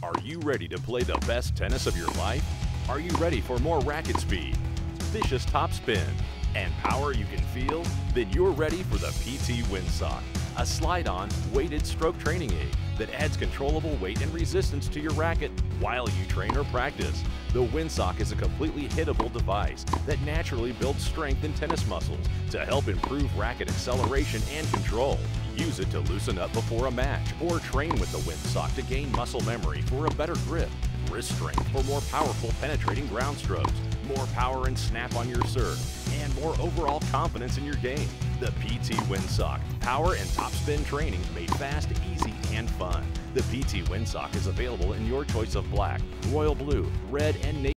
Are you ready to play the best tennis of your life? Are you ready for more racket speed, vicious topspin, and power you can feel? Then you're ready for the PT WinSock, a slide-on weighted stroke training aid that adds controllable weight and resistance to your racket while you train or practice. The WinSock is a completely hittable device that naturally builds strength in tennis muscles to help improve racket acceleration and control. Use it to loosen up before a match or train with the WinSock to gain muscle memory for a better grip, wrist strength for more powerful penetrating ground strokes, more power and snap on your serve, and more overall confidence in your game. The PT WinSock, power and topspin training made fast, easy, and fun. The PT WinSock is available in your choice of black, royal blue, red, and navy.